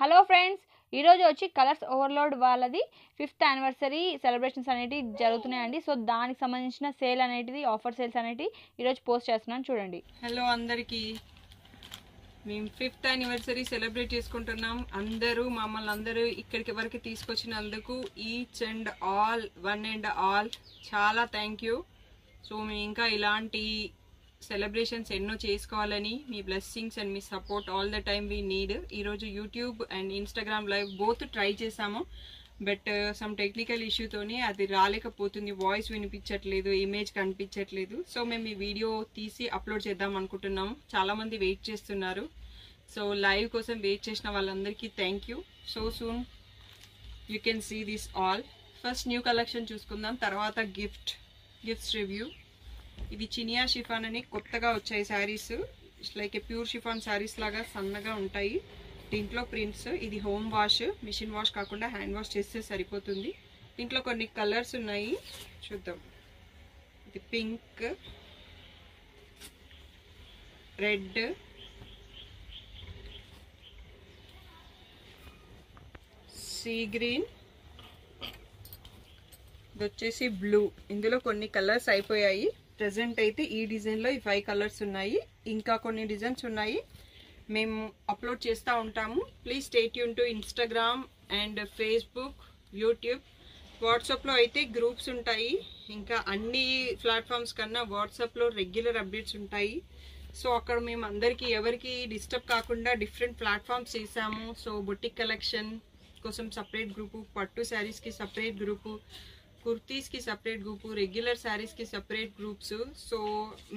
Hello friends ఈరోజు వచ్చి Colors Overload వాళ్ళది ఫిఫ్త్ యానివర్సరీ సెలబ్రేషన్స్ అనేటివి జరుగుతున్నాయండి. సో దానికి సంబంధించిన సేల్ అనేటిది ఆఫర్ సేల్స్ అనేటివి ఈరోజు పోస్ట్ చేస్తున్నాను చూడండి. హలో అందరికీ. మేము ఫిఫ్త్ యానివర్సరీ సెలబ్రేట్ చేసుకుంటున్నాం. అందరూ మమ్మల్ని అందరూ ఇక్కడికి వరకు తీసుకొచ్చినందుకు each and all one and all చాలా థ్యాంక్ యూ. సో మేము ఇంకా ఇలాంటి సెలబ్రేషన్స్ ఎన్నో చేసుకోవాలని మీ blessings and me support all the time we need ఈరోజు YouTube and Instagram live both try చేసాము. బట్ సమ్ టెక్నికల్ ఇష్యూతోని అది రాలేకపోతుంది. వాయిస్ వినిపించట్లేదు ఇమేజ్ కనిపించట్లేదు. సో మేము ఈ వీడియో తీసి అప్లోడ్ చేద్దాం అనుకుంటున్నాం చాలామంది వెయిట్ చేస్తున్నారు. సో లైవ్ కోసం వెయిట్ చేసిన వాళ్ళందరికీ thank you so soon you can see this all first new collection చూసుకుందాం తర్వాత గిఫ్ట్ గిఫ్ట్స్ రివ్యూ ఇవి చినియా షిఫాన్ అని కొత్తగా వచ్చాయి saris. Like pure chiffon saris లాగా సన్నగా ఉంటాయి. దీంట్లో ప్రింట్స్ ఇది హోమ్ వాష్ మిషన్ వాష్ కాకుండా హ్యాండ్ వాష్ చేస్తే సరిపోతుంది. దీంట్లో కొన్ని కలర్స్ ఉన్నాయి. చూద్దాం. ఇది పింక్ రెడ్ సీ గ్రీన్ ఇది వచ్చేసి బ్లూ ఇందులో కొన్ని కలర్స్ అయిపోయాయి. ప్రజెంట్ అయితే ఈ డిజైన్లో ఈ ఫైవ్ కలర్స్ ఉన్నాయి. ఇంకా కొన్ని డిజైన్స్ ఉన్నాయి. మేము అప్లోడ్ చేస్తూ ఉంటాము. Please stay Yoon to Instagram and Facebook YouTube వాట్సాప్లో అయితే గ్రూప్స్ ఉంటాయి. ఇంకా అన్ని ప్లాట్ఫామ్స్ కన్నా వాట్సాప్లో రెగ్యులర్ అప్డేట్స్ ఉంటాయి. సో అక్కడ మేము అందరికీ ఎవరికి డిస్టర్బ్ కాకుండా డిఫరెంట్ ప్లాట్ఫామ్స్ చేసాము సో బొటిక్ కలెక్షన్ కోసం సపరేట్ గ్రూపు పట్టు శారీస్కి సపరేట్ గ్రూపు కుర్తీస్కి సపరేట్ గ్రూపు రెగ్యులర్ శారీస్కి సపరేట్ గ్రూప్స్ సో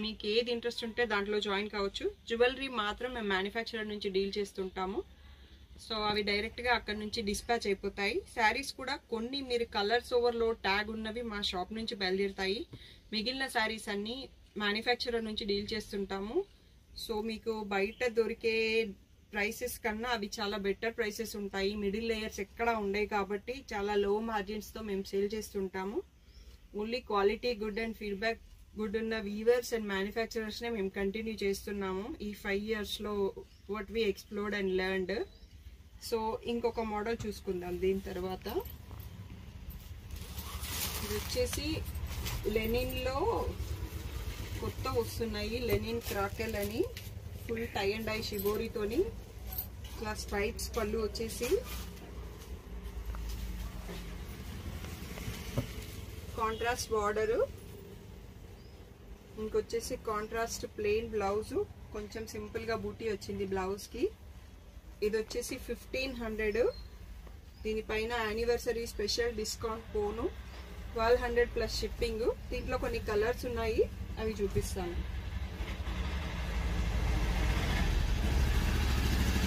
మీకు ఏది ఇంట్రెస్ట్ ఉంటే దాంట్లో జాయిన్ కావచ్చు. జ్యువెలరీ మాత్రం మేము మ్యానుఫ్యాక్చరర్ నుంచి డీల్ చేస్తుంటాము. సో అవి డైరెక్ట్గా అక్కడ నుంచి డిస్పాచ్ అయిపోతాయి. శారీస్ కూడా కొన్ని మీరు కలర్స్ ఓవర్లో ట్యాగ్ ఉన్నవి మా షాప్ నుంచి బయలుదేరుతాయి. మిగిలిన శారీస్ అన్నీ మ్యానుఫ్యాక్చరర్ నుంచి డీల్ చేస్తుంటాము. సో మీకు బయట దొరికే ప్రైసెస్ కన్నా అవి చాలా బెటర్ ప్రైసెస్ ఉంటాయి. మిడిల్ లేయర్స్ ఎక్కడ ఉండవు కాబట్టి చాలా లో మార్జిన్స్తో మేము సేల్ చేస్తుంటాము. Only quality good and feedback good ఉన్న వీవర్స్ అండ్ మ్యానుఫ్యాక్చరర్స్నే మేము కంటిన్యూ చేస్తున్నాము. ఈ ఫైవ్ ఇయర్స్లో what we explored and learned so ఇంకొక మోడల్ చూసుకుందాం దీని తర్వాత. ఇది వచ్చేసి లెనిన్లో కొత్త వస్తున్నాయి. లెనిన్ క్రాకెల్ అని. ఫుల్ టై అండ్ ఐ షిబోరితోని ఇట్లా స్ట్రైప్స్ పళ్ళు వచ్చేసి కాంట్రాస్ట్ బార్డరు ఇంకొచ్చేసి కాంట్రాస్ట్ ప్లెయిన్ బ్లౌజు కొంచెం సింపుల్గా బూటీ వచ్చింది బ్లౌజ్కి ఇది వచ్చేసి ఫిఫ్టీన్ హండ్రెడ్ దీనిపైన యానివర్సరీ స్పెషల్ డిస్కౌంట్ పోను. ట్వెల్వ్ హండ్రెడ్ ప్లస్ షిప్పింగ్ దీంట్లో కొన్ని కలర్స్ ఉన్నాయి. అవి చూపిస్తాను.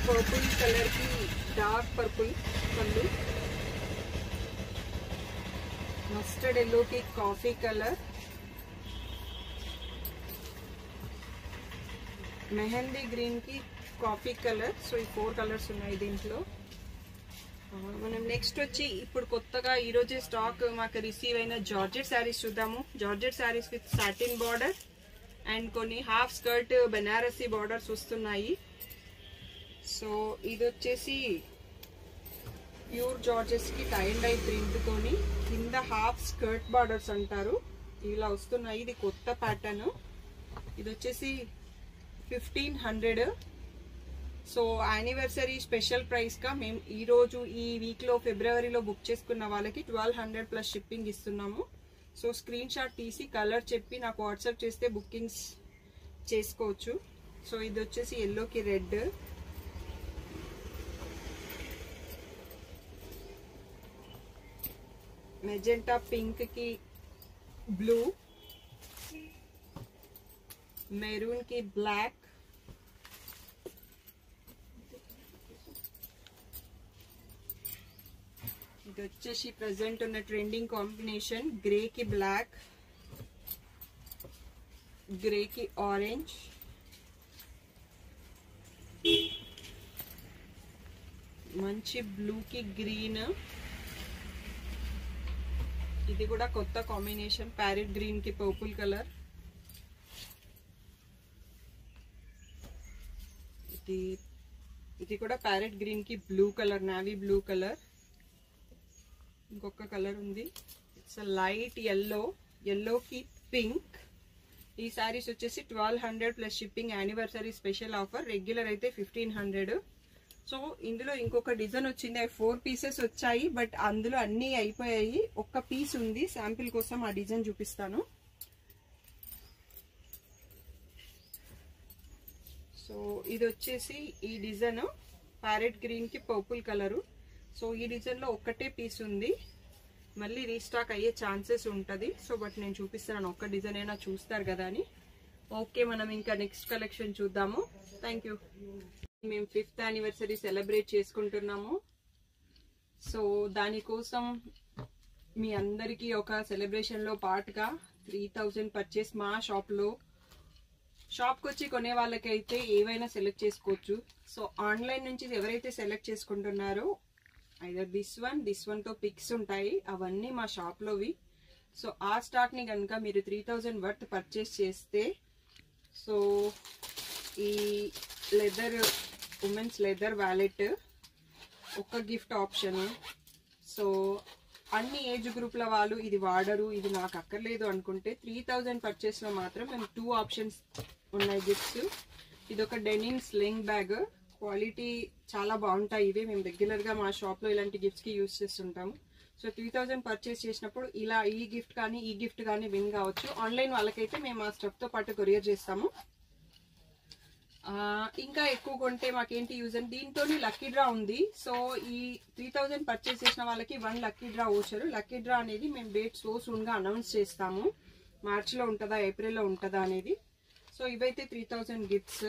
పర్పుల్ కలర్కి డార్క్ పర్పుల్ పళ్ళు మస్టర్డ్ ఎల్లోకి కాఫీ కలర్ మెహందీ గ్రీన్కి కాఫీ కలర్ సో ఈ ఫోర్ కలర్స్ ఉన్నాయి దీంట్లో. మనం నెక్స్ట్ వచ్చి ఇప్పుడు కొత్తగా ఈరోజే స్టాక్ మాకు రిసీవ్ అయిన జార్జెట్ శారీస్ చూద్దాము. Georgette saris with satin border and కొన్ని హాఫ్ స్కర్ట్ బెనారసీ బార్డర్స్ వస్తున్నాయి. సో ఇది వచ్చేసి ప్యూర్ జార్జెస్కి టై అండ్ ప్రింట్తోని కింద హాఫ్ స్కర్ట్ బార్డర్స్ అంటారు. ఇలా వస్తున్నాయి. ఇది కొత్త ప్యాటర్న్ ఇది వచ్చేసి fifteen hundred so anniversary special ప్రైస్గా మేము ఈరోజు ఈ వీక్లో ఫిబ్రవరిలో బుక్ చేసుకున్న వాళ్ళకి ట్వెల్వ్ హండ్రెడ్ ప్లస్ షిప్పింగ్ ఇస్తున్నాము. సో స్క్రీన్ షాట్ తీసి కలర్ చెప్పి నాకు వాట్సాప్ చేస్తే బుకింగ్స్ చేసుకోవచ్చు. సో ఇది వచ్చేసి ఎల్లోకి రెడ్ మెజెంటా పింక్కి బ్లూ మెరూన్కి బ్లాక్ ఇది వచ్చేసి ప్రజెంట్ ఉన్న ట్రెండింగ్ కాంబినేషన్ గ్రేకి బ్లాక్ గ్రేకి ఆరెంజ్ మంచి బ్లూకి గ్రీన్ ఇది కూడా కొత్త కాంబినేషన్ ప్యారెట్ గ్రీన్కి పర్పుల్ కలర్ ఇది ఇది కూడా ప్యారెట్ గ్రీన్కి blue colour navy blue colour ఇంకొక కలర్ ఉంది. ఇట్స్ లైట్ ఎల్లో ఎల్లోకి పింక్ ఈ శారీస్ వచ్చేసి twelve hundred plus shipping anniversary special offer regular అయితే ఫిఫ్టీన్ హండ్రెడ్ సో ఇందులో ఇంకొక డిజైన్ వచ్చింది. అవి ఫోర్ పీసెస్ వచ్చాయి బట్ అందులో అన్నీ అయిపోయాయి. ఒక్క పీస్ ఉంది. శాంపిల్ కోసం ఆ డిజైన్ చూపిస్తాను. సో ఇది వచ్చేసి ఈ డిజైన్. ప్యారెట్ గ్రీన్కి పర్పుల్ కలరు సో ఈ డిజైన్లో ఒక్కటే పీస్ ఉంది. మళ్ళీ రీస్టాక్ అయ్యే ఛాన్సెస్ ఉంటుంది. సో బట్ నేను చూపిస్తాను ఒక్క డిజైన్ అయినా చూస్తారు కదా అని. ఓకే మనం ఇంకా నెక్స్ట్ కలెక్షన్ చూద్దాము. థ్యాంక్ యూ మేము ఫిఫ్త్ యానివర్సరీ సెలబ్రేట్ చేసుకుంటున్నాము. సో దానికోసం మీ అందరికీ ఒక సెలబ్రేషన్లో పార్ట్గా త్రీ థౌజండ్ పర్చేస్ మా షాప్లో షాప్కి వచ్చి కొనే వాళ్ళకైతే ఏవైనా సెలెక్ట్ చేసుకోవచ్చు. సో ఆన్లైన్ నుంచి ఎవరైతే సెలెక్ట్ చేసుకుంటున్నారో ఐదర్ దిస్ వన్ దిస్ వన్తో పిక్స్ ఉంటాయి. అవన్నీ మా షాప్లోవి సో ఆ స్టాక్ని కనుక మీరు త్రీ థౌజండ్ వర్త్ పర్చేస్ చేస్తే సో ఈ లెదర్ ఉమెన్స్ లెదర్ వ్యాలెట్ ఒక గిఫ్ట్ ఆప్షన్ సో అన్ని ఏజ్ గ్రూప్ల వాళ్ళు ఇది వాడరు ఇది నాకు అక్కర్లేదు అనుకుంటే త్రీ థౌజండ్ పర్చేస్లో మాత్రం మేము టూ ఆప్షన్స్ ఉన్నాయి గిఫ్ట్స్ ఇది ఒక డెనిమ్ స్లింగ్ బ్యాగ్ క్వాలిటీ చాలా బాగుంటాయి ఇవి మేము రెగ్యులర్గా మా షాప్లో ఇలాంటి గిఫ్ట్స్కి యూజ్ చేస్తుంటాము సో త్రీ థౌజండ్ పర్చేస్ చేసినప్పుడు ఇలా ఈ గిఫ్ట్ కానీ ఈ గిఫ్ట్ కానీ విన్ కావచ్చు. ఆన్లైన్ వాళ్ళకైతే మేము ఆ స్టెప్తో పాటు కొరియర్ చేస్తాము. ఇంకా ఎక్కువ కొంటే మాకేంటి యూజ్ అండి దీంతోనే లక్కీ డ్రా ఉంది. సో ఈ త్రీ థౌజండ్ పర్చేస్ చేసిన వాళ్ళకి వన్ లక్కీ డ్రా వచ్చారు లక్కీ డ్రా అనేది మేము డేట్ సో సూన్గా అనౌన్స్ చేస్తాము. మార్చిలో ఉంటుందా ఏప్రిల్లో ఉంటుందా అనేది. సో ఇవైతే త్రీ థౌజండ్ గిఫ్ట్స్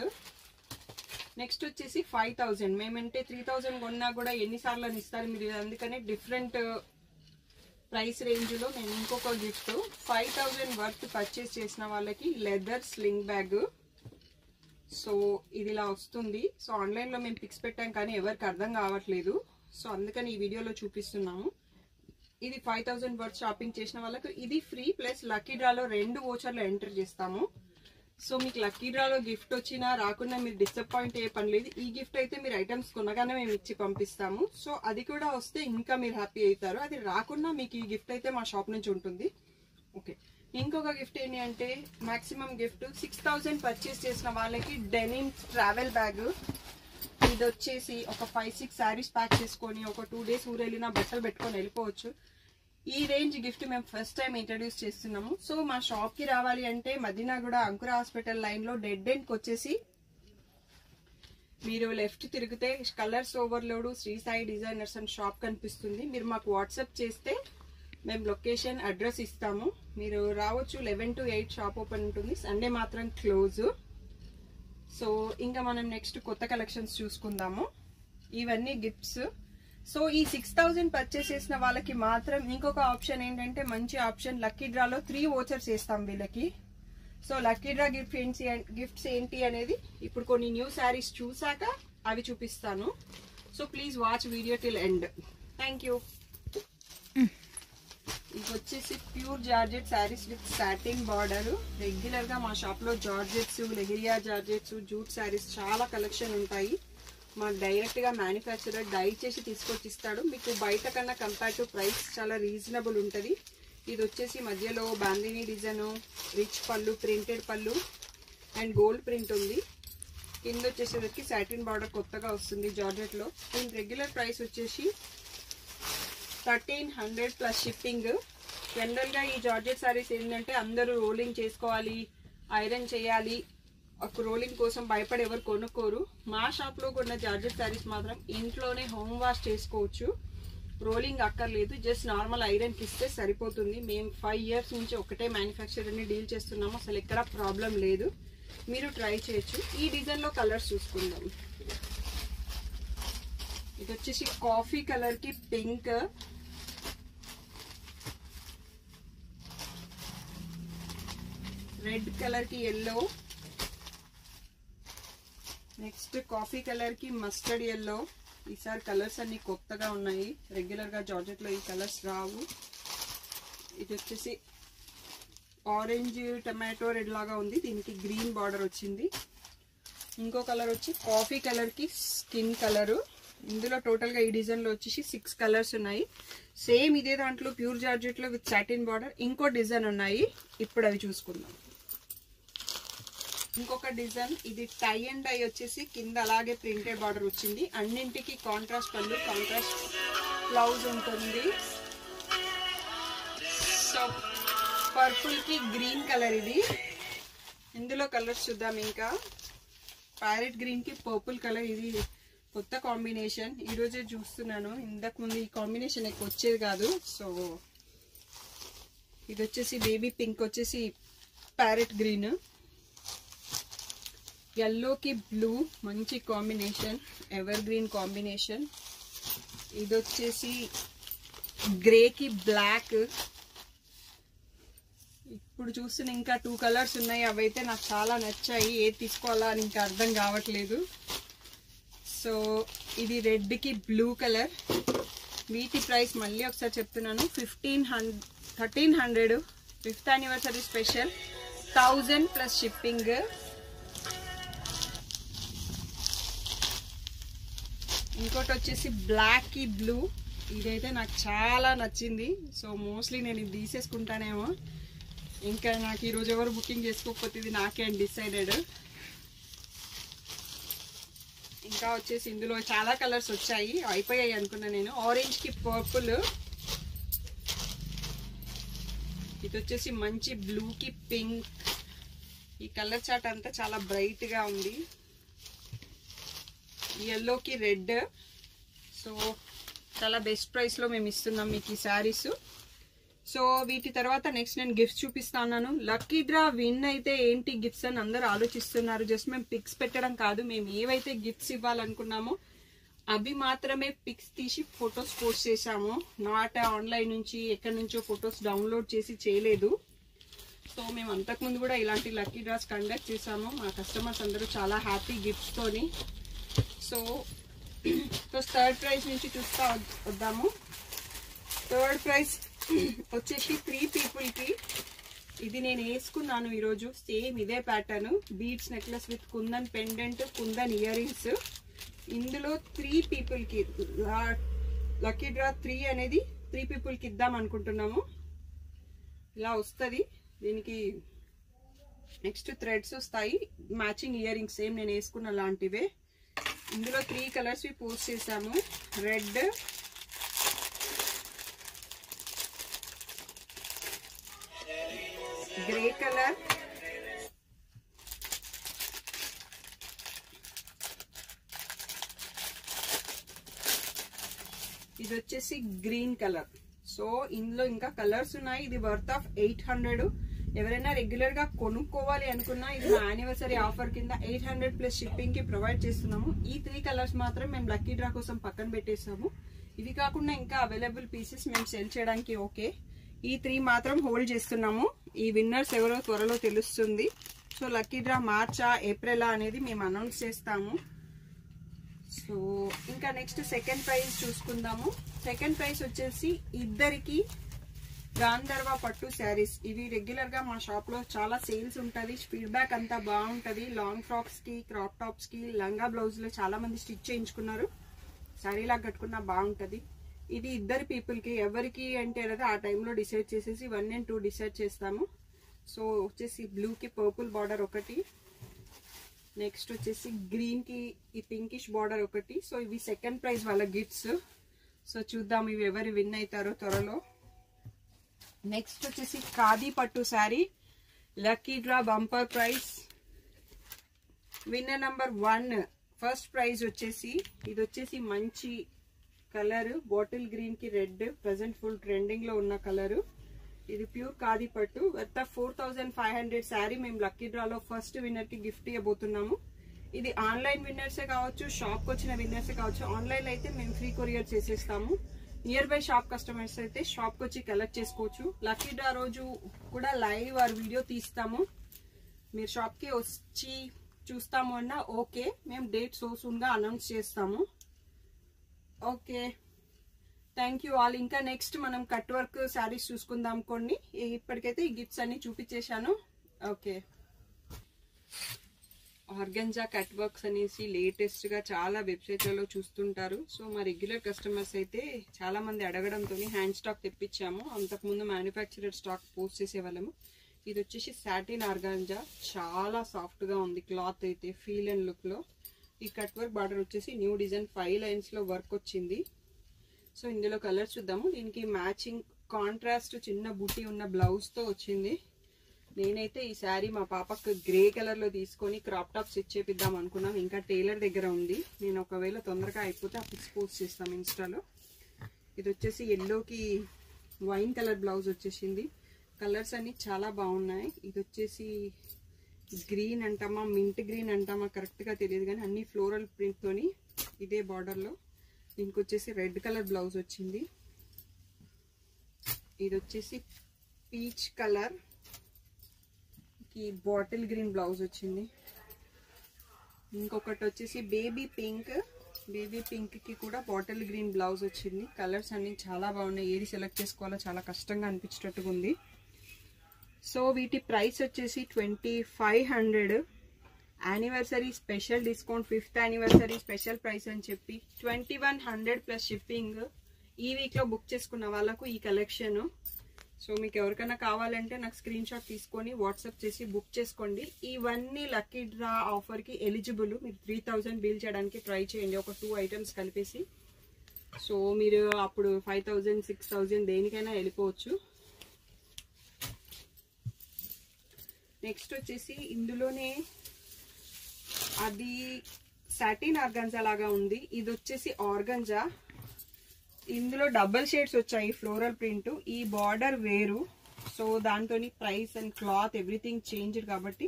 నెక్స్ట్ వచ్చేసి ఫైవ్ థౌజండ్ మేమంటే త్రీ థౌజండ్ కొన్నా కూడా ఎన్నిసార్లు అని ఇస్తారు మీరు. అందుకనే డిఫరెంట్ ప్రైస్ రేంజ్లో మేము ఇంకొక gift five thousand worth purchase చేసిన వాళ్ళకి లెదర్ స్లింగ్ బ్యాగ్ సో ఇది ఇలా వస్తుంది. సో ఆన్లైన్లో మేము పిక్స్ పెట్టాం కానీ ఎవరికి అర్థం కావట్లేదు. సో అందుకని ఈ వీడియోలో చూపిస్తున్నాము. ఇది ఫైవ్ థౌజండ్ వర్త్ షాపింగ్ చేసిన వాళ్ళకు. ఇది ఫ్రీ ప్లస్ లక్కీ డ్రాలో రెండు ఓచర్లు ఎంటర్ చేస్తాము. సో మీకు లక్కీ డ్రాలో గిఫ్ట్ వచ్చినా రాకుండా మీరు డిసప్పాయింట్ అయ్యే పని లేదు. ఈ గిఫ్ట్ అయితే మీరు ఐటమ్స్ కొనగానే మేము ఇచ్చి పంపిస్తాము. సో అది కూడా వస్తే ఇంకా మీరు హ్యాపీ అవుతారు. అది రాకుండా మీకు ఈ గిఫ్ట్ అయితే మా షాప్ నుంచి ఉంటుంది. ఓకే. ఇంకొక గిఫ్ట్ ఏంటి అంటే maximum gift six thousand purchase చేసిన వాళ్ళకి డెనిమ్ ట్రావెల్ బ్యాగ్ ఇది వచ్చేసి ఒక ఫైవ్ సిక్స్ శారీస్ ప్యాక్ చేసుకొని ఒక టూ డేస్ ఊరెళ్ళినా బట్టలు పెట్టుకొని వెళ్ళిపోవచ్చు. ఈ రేంజ్ గిఫ్ట్ మేము ఫస్ట్ టైం ఇంట్రడ్యూస్ చేస్తున్నాము. సో మా షాప్కి రావాలి అంటే మదీనాగూడ అంకుర హాస్పిటల్ లైన్లో డెడ్ ఎండ్కి వచ్చేసి మీరు లెఫ్ట్ తిరిగితే Colors Overload Sri Sai designers and shop కనిపిస్తుంది. మీరు మాకు వాట్సాప్ చేస్తే మేము లొకేషన్ అడ్రస్ ఇస్తాము. మీరు రావచ్చు eleven to eight shop open ఉంటుంది. సండే మాత్రం క్లోజ్. సో ఇంకా మనం నెక్స్ట్ కొత్త కలెక్షన్స్ చూసుకుందాము. ఇవన్నీ గిఫ్ట్స్. సో ఈ సిక్స్ థౌజండ్ పర్చేస్ చేసిన వాళ్ళకి మాత్రం ఇంకొక ఆప్షన్ ఏంటంటే మంచి ఆప్షన్ లక్కీ డ్రాలో త్రీ ఓచర్స్ వేస్తాం వీళ్ళకి. సో లక్కీ డ్రా గిఫ్ట్ ఏంటి గిఫ్ట్స్ ఏంటి అనేది ఇప్పుడు కొన్ని న్యూ శారీస్ చూసాక అవి చూపిస్తాను. So please watch video till end. Thank ఇది వచ్చేసి pure georgette saris with satin border. రెగ్యులర్గా మా షాప్లో georgettes leheriya georgettes jute saris చాలా కలెక్షన్ ఉంటాయి. మాకు డైరెక్ట్గా మ్యానుఫ్యాక్చరర్ డై చేసి తీసుకొచ్చి ఇస్తాడు. మీకు బయట కన్నా కంపేర్ టు ప్రైస్ చాలా రీజనబుల్ ఉంటుంది. ఇది వచ్చేసి మధ్యలో bandhani design rich pallu printed pallu and gold print ఉంది. కింద వచ్చేసరికి సాటిన్ బార్డర్ కొత్తగా వస్తుంది జార్జెట్లో దీని రెగ్యులర్ ప్రైస్ వచ్చేసి థర్టీన్ హండ్రెడ్ ప్లస్ షిప్పింగ్. జనరల్గా ఈ జార్జెట్ సారీస్ ఏంటంటే అందరూ రోలింగ్ చేసుకోవాలి ఐరన్ చేయాలి. ఒక రోలింగ్ కోసం భయపడి ఎవరు కొనుక్కోరు. మా షాప్లో కొన్న జార్జెట్ సారీస్ మాత్రం ఇంట్లోనే హోమ్ వాష్ చేసుకోవచ్చు. రోలింగ్ అక్కర్లేదు జస్ట్ నార్మల్ ఐరన్కి ఇస్తే సరిపోతుంది. మేము ఫైవ్ ఇయర్స్ నుంచి ఒకటే మ్యానుఫ్యాక్చరర్ని డీల్ చేస్తున్నాము. అసలు ఎక్కడ ప్రాబ్లం లేదు. మీరు ట్రై చేయొచ్చు. ఈ డిజైన్లో కలర్స్ చూసుకుందాం. ఇది వచ్చేసి కాఫీ కలర్కి పింక్. రెడ్ కలర్కి ఎల్లో నెక్స్ట్ కాఫీ కలర్కి మస్టర్డ్ ఎల్లో ఈసారి కలర్స్ అన్ని కొత్తగా ఉన్నాయి. రెగ్యులర్గా జార్జెట్లో ఈ కలర్స్ రావు. ఇది వచ్చేసి ఆరెంజ్ టమాటో రెడ్ లాగా ఉంది. దీనికి గ్రీన్ బార్డర్ వచ్చింది. ఇంకో కలర్ వచ్చి కాఫీ కలర్కి స్కిన్ కలర్ ఇందులో టోటల్గా ఈ డిజైన్లో వచ్చేసి సిక్స్ కలర్స్ ఉన్నాయి. సేమ్ ఇదే దాంట్లో ప్యూర్ జార్జెట్లో విత్ సాటిన్ బార్డర్ ఇంకో డిజైన్ ఉన్నాయి. ఇప్పుడు అవి చూసుకుందాం. ఇంకొక డిజైన్ ఇది టై అండ్ డై వచ్చేసి కింద అలాగే ప్రింటెడ్ బార్డర్ వచ్చింది. అన్నింటికి కాంట్రాస్ట్ పళ్ళు కాంట్రాస్ట్ బ్లౌజ్ ఉంటుంది. సో పర్పుల్కి గ్రీన్ కలర్ ఇది. ఇందులో కలర్స్ చూద్దాం ఇంకా. ప్యారెట్ గ్రీన్కి పర్పుల్ కలర్ ఇది. కొత్త కాంబినేషన్ ఈరోజే చూస్తున్నాను. ఇంతకుముందు ఈ కాంబినేషన్ ఎక్కువ వచ్చేది కాదు. సో ఇది వచ్చేసి బేబీ పింక్ వచ్చేసి ప్యారెట్ గ్రీన్ ఎల్లోకి బ్లూ మంచి కాంబినేషన్ ఎవర్ గ్రీన్ కాంబినేషన్ ఇది వచ్చేసి గ్రేకి బ్లాక్ ఇప్పుడు చూస్తున్న ఇంకా టూ కలర్స్ ఉన్నాయి. అవైతే నాకు చాలా నచ్చాయి. ఏది తీసుకోవాలా అని ఇంకా అర్థం కావట్లేదు. సో ఇది రెడ్కి బ్లూ కలర్ వీటి ప్రైస్ మళ్ళీ ఒకసారి చెప్తున్నాను. Fifteen hundred thirteen hundred fifth anniversary special thousand plus shipping ఇంకోటి వచ్చేసి బ్లాక్కి బ్లూ ఇదైతే నాకు చాలా నచ్చింది. సో మోస్ట్లీ నేను ఇది తీసేసుకుంటానేమో. ఇంకా నాకు ఈరోజు ఎవరు బుకింగ్ చేసుకోకపోతే ఇది నాకే డిసైడెడ్ ఇంకా వచ్చేసి ఇందులో చాలా కలర్స్ వచ్చాయి. అయిపోయాయి అనుకున్నా నేను. ఆరెంజ్కి పర్పుల్ ఇది వచ్చేసి మంచి బ్లూకి పింక్ ఈ కలర్ చాట్ అంతా చాలా బ్రైట్గా ఉంది. ఎల్లోకి రెడ్ సో చాలా బెస్ట్ ప్రైస్లో మేము ఇస్తున్నాం మీకు ఈ శారీస్ సో వీటి తర్వాత నెక్స్ట్ నేను గిఫ్ట్స్ చూపిస్తాను లక్కీ డ్రా విన్ అయితే ఏంటి గిఫ్ట్స్ అని అందరూ ఆలోచిస్తున్నారు. జస్ట్ మేము పిక్స్ పెట్టడం కాదు మేము ఏవైతే గిఫ్ట్స్ ఇవ్వాలనుకున్నామో అవి మాత్రమే పిక్స్ తీసి ఫొటోస్ పోస్ట్ చేసాము నాట్ ఆన్లైన్ నుంచి ఎక్కడి నుంచో ఫొటోస్ డౌన్లోడ్ చేసి చేయలేదు. సో మేము అంతకుముందు కూడా ఇలాంటి లక్కీ డ్రాస్ కండక్ట్ చేసాము మా కస్టమర్స్ అందరూ చాలా హ్యాపీ గిఫ్ట్స్తోని సో సో థర్డ్ ప్రైజ్ నుంచి చూస్తా వద్దాము. థర్డ్ ప్రైజ్ వచ్చేసి త్రీ పీపుల్కి ఇది నేను వేసుకున్నాను ఈరోజు సేమ్ ఇదే pattern beads necklace with kundan pendant kundan earrings ఇందులో త్రీ పీపుల్కి లక్కీ డ్రా త్రీ అనేది త్రీ పీపుల్కి ఇద్దాం అనుకుంటున్నాము. ఇలా వస్తుంది. దీనికి నెక్స్ట్ థ్రెడ్స్ వస్తాయి. మ్యాచింగ్ ఇయర్ రింగ్స్ సేమ్ నేను వేసుకున్న లాంటివే. ఇందులో త్రీ కలర్స్ పోస్ట్ చేసాము. రెడ్ గ్రే కలర్ ఇది వచ్చేసి గ్రీన్ కలర్. సో ఇందులో ఇంకా కలర్స్ ఉన్నాయి. ఇది వర్త్ ఆఫ్ ఎయిట్ హండ్రెడ్ ఎవరైనా రెగ్యులర్గా కొనుక్కోవాలి అనుకున్నా ఇది మా యానివర్సరీ ఆఫర్ కింద ఎయిట్ హండ్రెడ్ ప్లస్ షిప్పింగ్కి ప్రొవైడ్ చేస్తున్నాము. ఈ త్రీ కలర్స్ మాత్రం మేము లక్కీ డ్రా కోసం పక్కన పెట్టేసాము ఇవి కాకుండా ఇంకా అవైలబుల్ పీసెస్ మేము సెల్ చేయడానికి ఓకే ఈ త్రీ మాత్రం హోల్డ్ చేస్తున్నాము. ఈ విన్నర్స్ ఎవరో త్వరలో తెలుస్తుంది. సో లక్కీ డ్రా మార్చా ఏప్రిలా అనేది మేము అనౌన్స్ చేస్తాము. సో ఇంకా నెక్స్ట్ సెకండ్ ప్రైజ్ చూసుకుందాము. సెకండ్ ప్రైజ్ వచ్చేసి ఇద్దరికి గాంధర్వ పట్టు శారీస్. ఇవి రెగ్యులర్గా మా షాప్లో చాలా సేల్స్ ఉంటది. ఫీడ్బ్యాక్ అంతా బాగుంటది. లాంగ్ ఫ్రాక్స్కి క్రాప్ టాప్స్కి లంగా బ్లౌజ్లో చాలా మంది స్టిచ్ చేయించుకున్నారు. శారీ లాగా కట్టుకున్నా బాగుంటది. ఇది ఇద్దరు పీపుల్కి ఎవరికి అంటే అనేది ఆ టైంలో డిసైడ్ చేసేసి వన్ అండ్ టూ డిసైడ్ చేస్తాము. సో వచ్చేసి బ్లూ కి పర్పుల్ బార్డర్ ఒకటి. నెక్స్ట్ వచ్చేసి గ్రీన్కి ఈ పింకిష్ బార్డర్ ఒకటి. సో ఇవి సెకండ్ ప్రైజ్ వాళ్ళ గిఫ్ట్స్ సో చూద్దాం ఇవి ఎవరు విన్ అవుతారో త్వరలో. నెక్స్ట్ వచ్చేసి ఖాదీ పట్టు sari. Lucky draw bumper prize winner number one first prize వచ్చేసి ఇది వచ్చేసి మంచి కలర్. బాటిల్ గ్రీన్కి రెడ్ ప్రజెంట్ ఫుల్ ట్రెండింగ్లో ఉన్న కలర్. ఇది ప్యూర్ ఖాదీ పట్టు. Four thousand five hundred sari మేము లక్కీ డ్రాలో ఫస్ట్ విన్నర్కి గిఫ్ట్ ఇవ్వబోతున్నాము ఇది ఆన్లైన్ విన్నర్సే కావచ్చు షాప్ వచ్చిన విన్నర్సే కావచ్చు ఆన్లైన్ అయితే మేము ఫ్రీ కొరియర్ చేసేస్తాము. నియర్ బై షాప్ కస్టమర్స్ అయితే షాప్కి వచ్చి కలెక్ట్ చేసుకోవచ్చు. లక్కీ డ్రా రోజు కూడా లైవ్ ఆర్ వీడియో తీస్తాము. మీరు షాప్కి వచ్చి చూస్తాము అన్నా ఓకే. మేము డేట్ సో సూన్గా అనౌన్స్ చేస్తాము. ఓకే. థ్యాంక్ యూ ఆల్ ఇంకా నెక్స్ట్ మనం కట్ వర్క్ శారీస్ చూసుకుందాం కొన్ని. ఇప్పటికైతే ఈ గిఫ్ట్స్ అన్ని చూపించేశాను. ఓకే. ఆర్గంజా కట్ వర్క్స్ అనేసి లేటెస్ట్గా చాలా వెబ్సైట్లలో చూస్తుంటారు. సో మా రెగ్యులర్ కస్టమర్స్ అయితే చాలా మంది అడగడంతో హ్యాండ్ స్టాక్ తెప్పించాము. అంతకుముందు మ్యానుఫ్యాక్చరర్ స్టాక్ పోస్ట్ చేసేవాళ్ళము. ఇది వచ్చేసి సాటిన్ ఆర్గాంజా. చాలా సాఫ్ట్గా ఉంది క్లాత్ అయితే ఫీల్ అండ్ లుక్లో ఈ కట్ వర్క్ బార్డర్ వచ్చేసి న్యూ డిజైన్ ఫైవ్ లైన్స్లో వర్క్ వచ్చింది. సో ఇందులో కలర్ చూద్దాము. దీనికి మ్యాచింగ్ కాంట్రాస్ట్ చిన్న బుట్టి ఉన్న బ్లౌజ్తో వచ్చింది. నేనైతే ఈ శారీ మా పాపకు గ్రే కలర్లో తీసుకొని క్రాప్ టాప్ స్టిచ్ చేపిద్దాం అనుకున్నాం. ఇంకా టైలర్ దగ్గర ఉంది. నేను ఒకవేళ తొందరగా అయిపోతే ఆ పిక్స్ పోస్ట్ చేస్తాం ఇన్స్టాలో. ఇది వచ్చేసి ఎల్లోకి వైన్ కలర్ బ్లౌజ్ వచ్చేసింది. కలర్స్ అన్ని చాలా బాగున్నాయి. ఇది వచ్చేసి గ్రీన్ అంటామా మింట్ గ్రీన్ అంటామా కరెక్ట్గా తెలియదు కానీ అన్ని ఫ్లోరల్ ప్రింట్తోని ఇదే బార్డర్లో దీనికి వచ్చేసి రెడ్ కలర్ బ్లౌజ్ వచ్చింది. ఇది వచ్చేసి పీచ్ కలర్. మనకి బాటిల్ గ్రీన్ బ్లౌజ్ వచ్చింది. ఇంకొకటి వచ్చేసి బేబీ పింక్. బేబీ పింక్కి కూడా బాటిల్ గ్రీన్ బ్లౌజ్ వచ్చింది. కలర్స్ అన్ని చాలా బాగున్నాయి. ఏది సెలెక్ట్ చేసుకోవాలో చాలా కష్టంగా అనిపించేటట్టుగా ఉంది. సో వీటి ప్రైస్ వచ్చేసి twenty five hundred. Anniversary special discount fifth anniversary special price అని చెప్పి twenty one hundred plus shipping. ఈ వీక్లో బుక్ చేసుకున్న వాళ్ళకు ఈ కలెక్షన్. సో మీకు ఎవరికైనా కావాలంటే నాకు స్క్రీన్ షాట్ తీసుకొని వాట్సాప్ చేసి బుక్ చేసుకోండి. ఇవన్నీ లక్కీ డ్రా ఆఫర్కి ఎలిజిబుల్. మీరు త్రీ థౌజండ్ బిల్ చేయడానికి ట్రై చేయండి. ఒక టూ ఐటమ్స్ కలిపేసి. సో మీరు అప్పుడు ఫైవ్ థౌజండ్ సిక్స్ థౌజండ్ దేనికైనా వెళ్ళిపోవచ్చు. నెక్స్ట్ వచ్చేసి ఇందులోనే అది సాటిన్ ఆర్గంజా లాగా ఉంది. ఇది వచ్చేసి ఆర్గంజా ఇందులో డబల్ షేడ్స్ వచ్చాయి ఫ్లోరల్ ప్రింట్. ఈ బార్డర్ వేరు. సో దాంతో price and cloth everything changed కాబట్టి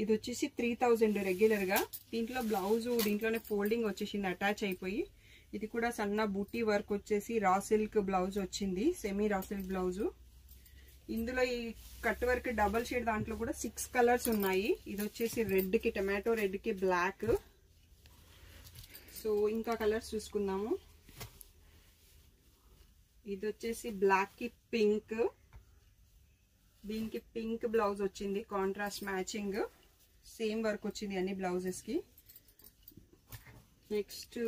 ఇది వచ్చేసి త్రీ థౌజండ్ రెగ్యులర్గా. దీంట్లో బ్లౌజ్ దీంట్లోనే ఫోల్డింగ్ వచ్చేసింది అటాచ్ అయిపోయి. ఇది కూడా సన్న బూటీ వర్క్ వచ్చేసి రా సిల్క్ బ్లౌజ్ వచ్చింది సెమీ రా సిల్క్ బ్లౌజు. ఇందులో ఈ కట్ వర్క్ డబల్ షేడ్ దాంట్లో కూడా సిక్స్ కలర్స్ ఉన్నాయి. ఇది వచ్చేసి రెడ్కి టమాటో రెడ్కి బ్లాక్. సో ఇంకా కలర్స్ చూసుకుందాము. ఇది వచ్చేసి బ్లాక్కి పింక్. దీనికి పింక్ బ్లౌజ్ వచ్చింది. Contrast matching. సేమ్ వర్క్ వచ్చింది అన్ని బ్లౌజెస్కి. నెక్స్ట్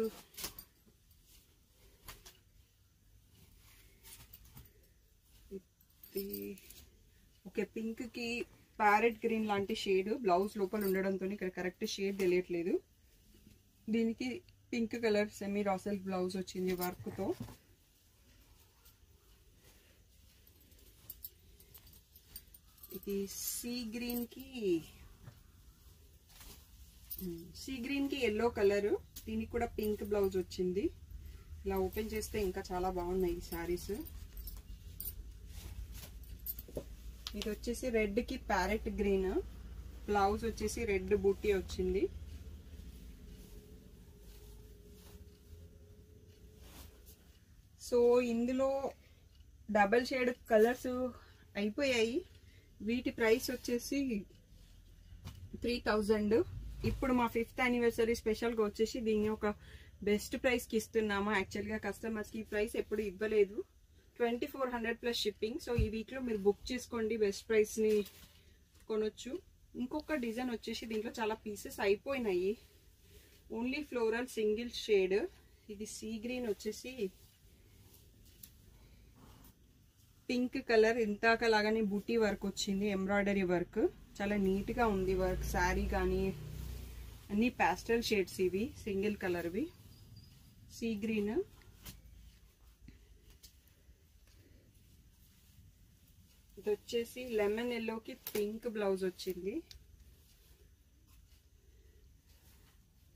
ఓకే పింక్కి ప్యారెట్ గ్రీన్ లాంటి షేడ్. బ్లౌజ్ లోపల ఉండడంతో ఇక్కడ కరెక్ట్ షేడ్ తెలియట్లేదు. దీనికి pink colour semi raw silk blouse వచ్చింది వర్క్తో. ఇది సీ గ్రీన్కి సీ గ్రీన్కి ఎల్లో కలర్ దీనికి కూడా పింక్ బ్లౌజ్ వచ్చింది. ఇలా ఓపెన్ చేస్తే ఇంకా చాలా బాగున్నాయి ఈ శారీస్ ఇది వచ్చేసి రెడ్కి ప్యారెట్ గ్రీన్ బ్లౌజ్ వచ్చేసి రెడ్ బూటీ వచ్చింది. సో ఇందులో డబల్ షేడ్ కలర్స్ అయిపోయాయి. వీటి ప్రైస్ వచ్చేసి త్రీ థౌజండ్. ఇప్పుడు మా ఫిఫ్త్ యానివర్సరీ స్పెషల్గా వచ్చేసి దీన్ని ఒక బెస్ట్ ప్రైస్కి ఇస్తున్నాము. యాక్చువల్గా కస్టమర్స్కి ఈ ప్రైస్ ఎప్పుడు ఇవ్వలేదు. Twenty four hundred plus shipping so ఈ వీక్లో మీరు బుక్ చేసుకోండి బెస్ట్ ప్రైస్ని కొనొచ్చు. ఇంకొక డిజైన్ వచ్చేసి దీంట్లో చాలా పీసెస్ అయిపోయినాయి. ఓన్లీ ఫ్లోరల్ సింగిల్ షేడ్ ఇది సీ గ్రీన్ వచ్చేసి పింక్ కలర్ ఇంతాక లాగానే బుటీ వర్క్ వచ్చింది ఎంబ్రాయిడరీ వర్క్. చాలా నీట్గా ఉంది వర్క్ శారీ కానీ అన్ని ప్యాస్టల్ షేడ్స్ ఇవి సింగిల్ కలర్వి. Sea green. ఇది వచ్చేసి లెమన్ ఎల్లోకి పింక్ బ్లౌజ్ వచ్చింది.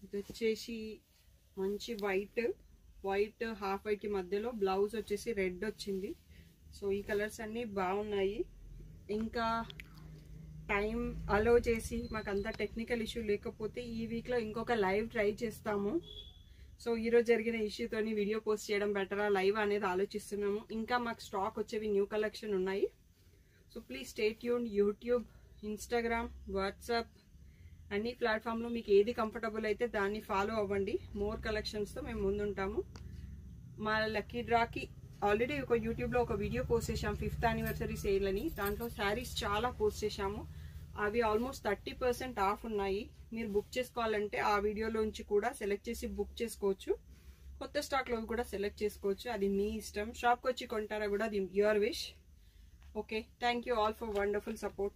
ఇది వచ్చేసి మంచి వైట్ వైట్ హాఫ్ వైట్ మధ్యలో బ్లౌజ్ వచ్చేసి రెడ్ వచ్చింది. సో ఈ కలర్స్ అన్నీ బాగున్నాయి. ఇంకా టైం అలో చేసి మాకు అంత టెక్నికల్ ఇష్యూ లేకపోతే ఈ వీక్లో ఇంకొక లైవ్ ట్రై చేస్తాము. సో ఈరోజు జరిగిన ఇష్యూతోని వీడియో పోస్ట్ చేయడం బెటరా? లైవ్ అనేది ఆలోచిస్తున్నాము. ఇంకా మాకు స్టాక్ వచ్చేవి న్యూ కలెక్షన్ ఉన్నాయి. సో ప్లీజ్ స్టేట్ యూన్ యూట్యూబ్ ఇన్స్టాగ్రామ్ వాట్సాప్ అన్ని ప్లాట్ఫామ్లో మీకు ఏది కంఫర్టబుల్ అయితే దాన్ని ఫాలో అవ్వండి. మోర్ కలెక్షన్స్తో మేము ముందుంటాము. మా లక్కీ డ్రాకి ఆల్రెడీ ఒక యూట్యూబ్లో ఒక వీడియో పోస్ట్ చేశాం ఫిఫ్త్ యానివర్సరీ సేల్ అని. దాంట్లో శారీస్ చాలా పోస్ట్ చేశాము. అవి ఆల్మోస్ట్ థర్టీ పర్సెంట్ ఆఫ్ ఉన్నాయి. మీరు బుక్ చేసుకోవాలంటే ఆ వీడియోలోంచి కూడా సెలెక్ట్ చేసి బుక్ చేసుకోవచ్చు. కొత్త స్టాక్లో కూడా సెలెక్ట్ చేసుకోవచ్చు. అది మీ ఇష్టం. షాప్కి వచ్చి కొంటారా కూడా అది your wish. Okay. Thank you all for wonderful support.